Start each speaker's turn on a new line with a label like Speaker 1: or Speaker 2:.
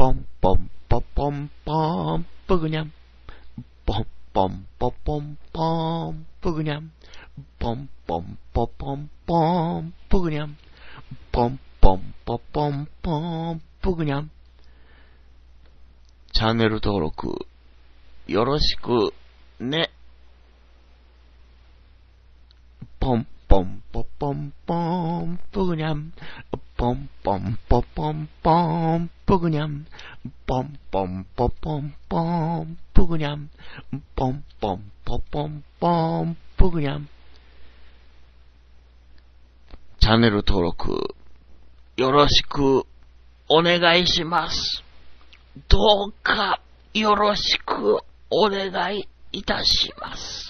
Speaker 1: ポンポンポポンポン、ぷぐにゃん。ポンポンポポンポン、ぷぐにゃん。ポンポンポポンポン、ぷぐにゃん。ポンポンポポンポン、ぷぐにゃん。チャンネル登録、よろしく、ね。ポンポンポポンポン、ぷぐにゃん。ポンポンポポンポン、ぷぐにゃん。ポンポンポポンポン、ぷぐにゃん。ポンポンポポンポン、ぷぐにゃん。チャンネル登録、よろしくお願いします。どうかよろしくお願いいたします。